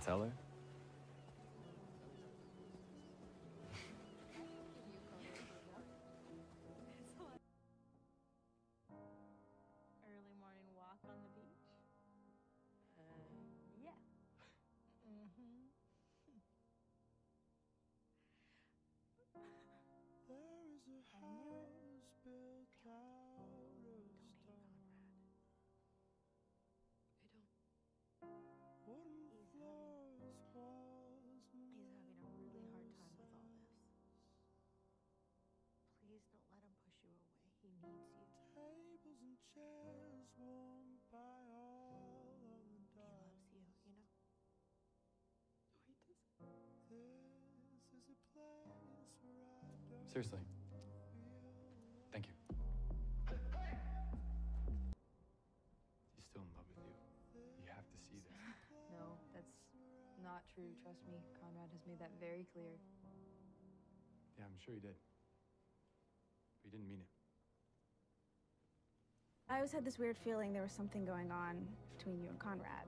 tell her? Early morning walk on the beach? Uh, yeah. mm-hmm. There is a I needs you. tables and chairs warmed by all of the He loves you, you know? No, he doesn't. This is a place where I don't Seriously, thank you. He's still in love with you. You have to see this. No, that's not true. Trust me, Conrad has made that very clear. Yeah, I'm sure he did. But he didn't mean it. I always had this weird feeling there was something going on between you and Conrad.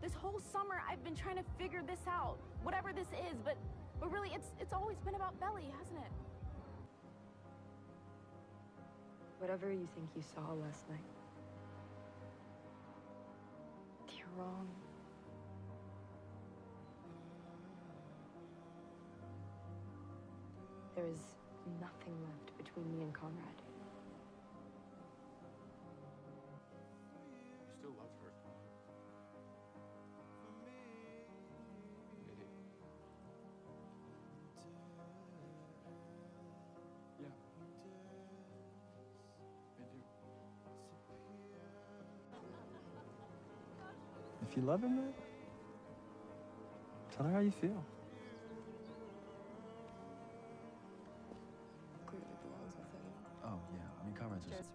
This whole summer I've been trying to figure this out, whatever this is, but but really it's it's always been about Belly, hasn't it? Whatever you think you saw last night, you're wrong. There is nothing left between me and Conrad. If you love him, man, tell her how you feel. Clearly belongs with him. Oh, yeah. I mean, Conrad's just.